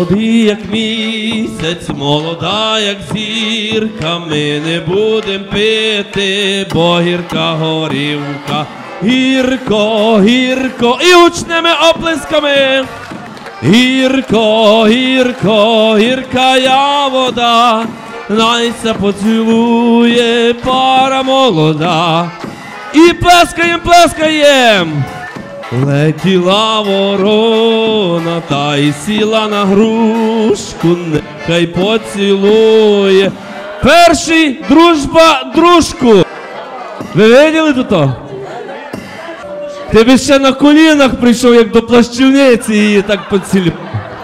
Молодий, як місяць, молода, як зірка, ми не будем пити, бо гірка горівка. Гірко, гірко, і гучними оплесками. Гірко, гірко, гірка я вода, найся поцілує пара молода. І плескаєм, плескаєм. Летіла ворона, та й сіла на грушку, нехай поцілує. Перший дружба дружку. Ви виділи тут? Ти би ще на колінах прийшов, як до плащівниці і так поцілював.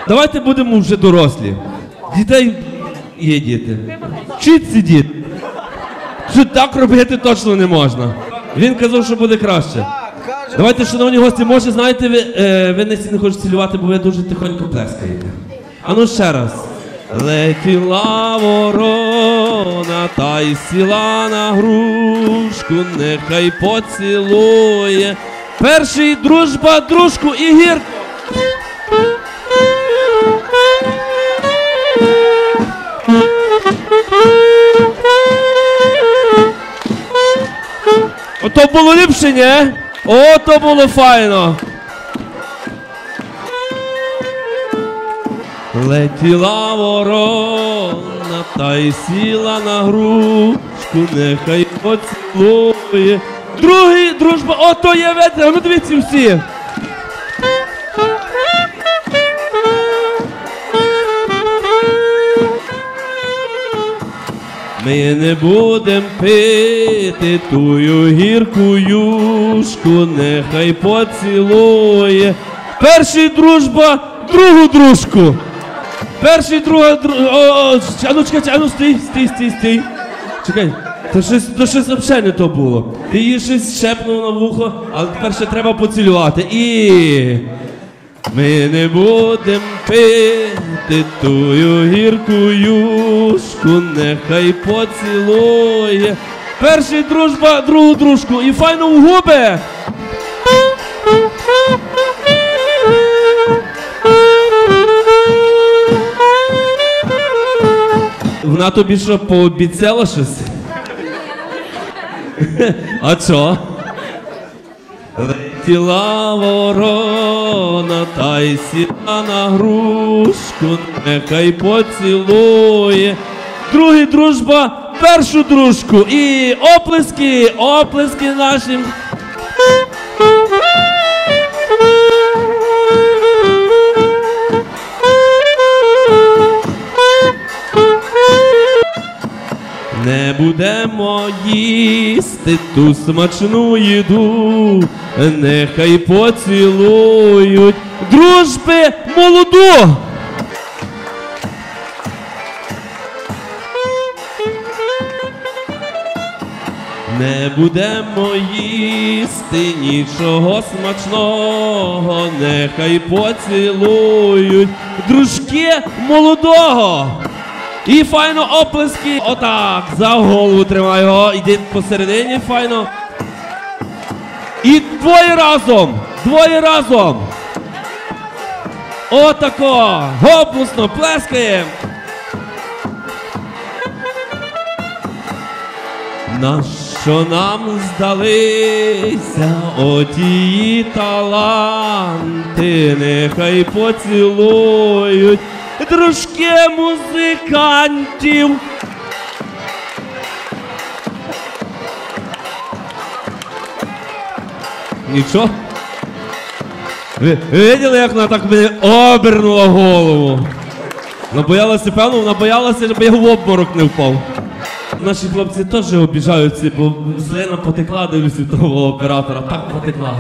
Давайте будемо вже дорослі. Дітей є діти. Вчіть сидіти. Що так робити точно не можна. Він казав, що буде краще. Давайте, шановні гості, може, знаєте, ви, е, ви не не хочете цілювати, бо ви дуже тихонько плескаєте. А ну ще раз. Летіла ворона, та й сіла на грушку, нехай поцілує. Перший дружба, дружку і гірко. Ото було ліпше, ні? О, то було файно. Летіла ворона, та й сіла на грушку, нехай поцілує. Другий дружба, ото є ветер, ну дивіться всі. Ми не будем пити тую гірку юшку, нехай поцілує. Перший дружба, другу дружку. Перший друга дру... О, о, а ну чекай, а стій, стій, стій, стій. Чекай, то щось, то щось взагалі не то було. Ти їй щось шепнув на вухо, але тепер ще треба поцілювати. І ми не будем пити тую гірку юшку, нехай поцілує. Перший дружба, другу дружку і файно в губи. Вона тобі що пообіцяла щось? А що? Летіла ворона, та й сіла на грушку, нехай поцілує. Другий дружба, першу дружку. І оплески, оплески нашим. Їсти ту смачну їду, нехай поцілують дружби молоду. Не будемо їсти нічого смачного, нехай поцілують дружки молодого. І файно оплески. Отак. За голову тримай його. Іди посередині файно. І двоє разом. Двоє разом. Отако. Гопусно плескаємо. Нащо нам здалися оті таланти, нехай поцілують дружки музикантів. Нічого? Ви, ви виділи, як вона так мені обернула голову? Вона боялася, певно, вона боялася, щоб я в обморок не впав. Наші хлопці теж обіжаються, бо слина потекла, дивлюся від того оператора. Так потекла.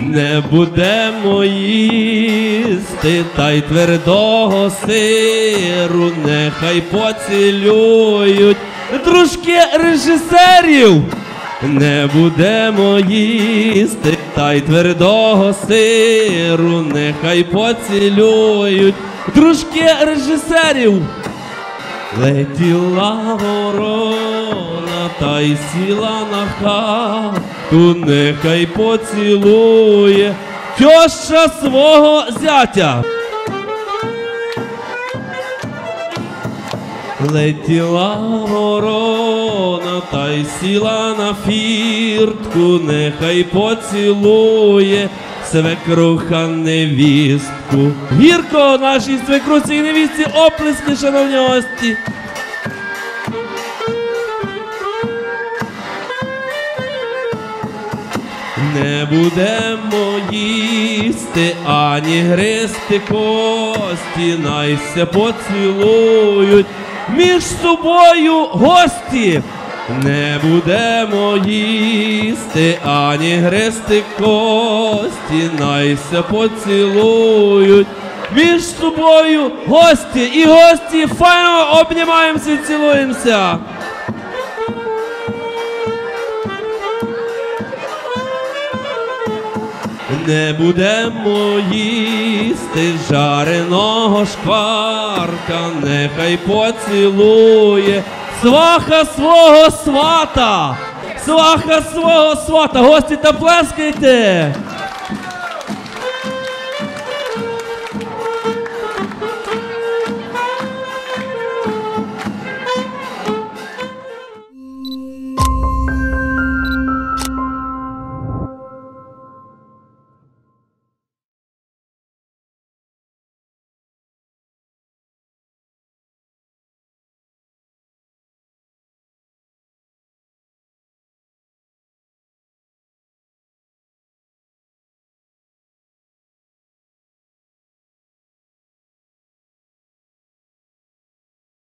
Не будемо їсти, та й твердого сиру, нехай поцілюють дружки режисерів. Не будемо їсти, та й твердого сиру, нехай поцілюють дружки режисерів. Летіла ворона, та й сіла на хату, нехай поцілує тьоща свого зятя. Летіла ворона, та й сіла на фіртку, нехай поцілує свекруха невістку. Гірко нашій свекруці і невістці оплески, шановні гості. Не будемо їсти ані гристи кості, найся поцілують між собою гості. Не будемо їсти ані гристи кості, найся поцілують між собою гості. І гості файно обнімаємося цілуємося. Не будемо їсти жареного шкварка, нехай поцілує сваха свого свата, сваха свого свата, гості та плескайте.